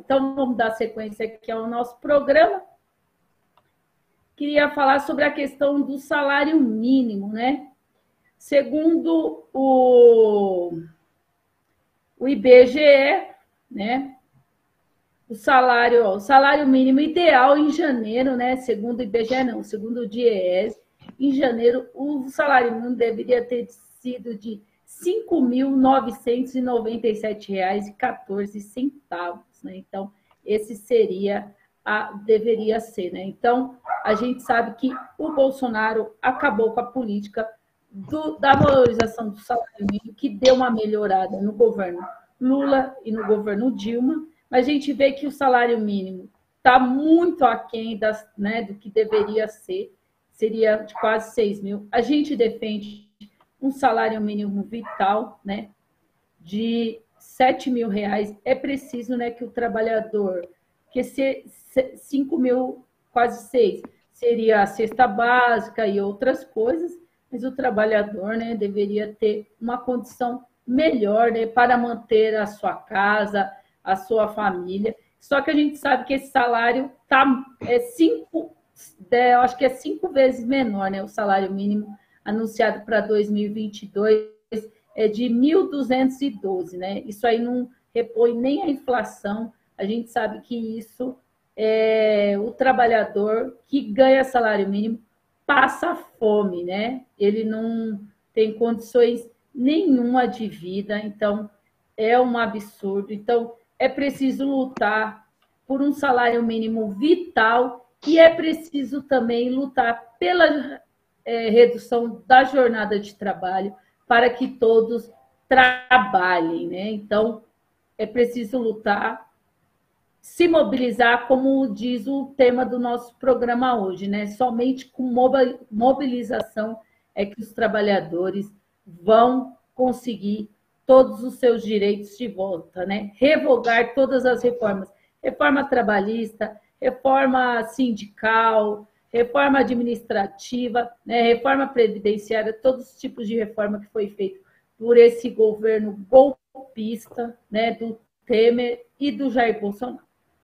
Então, vamos dar sequência aqui ao nosso programa. Queria falar sobre a questão do salário mínimo, né? Segundo o, o IBGE, né? O salário, o salário mínimo ideal em janeiro, né? Segundo o IBGE, não, segundo o DIES, em janeiro, o salário mínimo deveria ter sido de R$ 5.997,14. Né? Então, esse seria a deveria ser, né? Então, a gente sabe que o Bolsonaro acabou com a política do, da valorização do salário mínimo, que deu uma melhorada no governo Lula e no governo Dilma, mas a gente vê que o salário mínimo está muito aquém das, né, do que deveria ser, seria de quase 6 mil. A gente defende um salário mínimo vital, né, de 7 mil reais. É preciso né, que o trabalhador, que se 5 mil, quase 6, seria a cesta básica e outras coisas, mas o trabalhador né, deveria ter uma condição melhor né, para manter a sua casa, a sua família. Só que a gente sabe que esse salário tá, é cinco, é, eu acho que é cinco vezes menor, né? O salário mínimo anunciado para 2022 é de 1.212, né? Isso aí não repõe nem a inflação. A gente sabe que isso é o trabalhador que ganha salário mínimo passa fome, né? Ele não tem condições nenhuma de vida, então é um absurdo. Então é preciso lutar por um salário mínimo vital e é preciso também lutar pela é, redução da jornada de trabalho para que todos trabalhem, né? Então é preciso lutar se mobilizar, como diz o tema do nosso programa hoje, né? Somente com mobilização é que os trabalhadores vão conseguir todos os seus direitos de volta, né? Revogar todas as reformas, reforma trabalhista, reforma sindical, reforma administrativa, né? reforma previdenciária, todos os tipos de reforma que foi feito por esse governo golpista, né? Do Temer e do Jair Bolsonaro.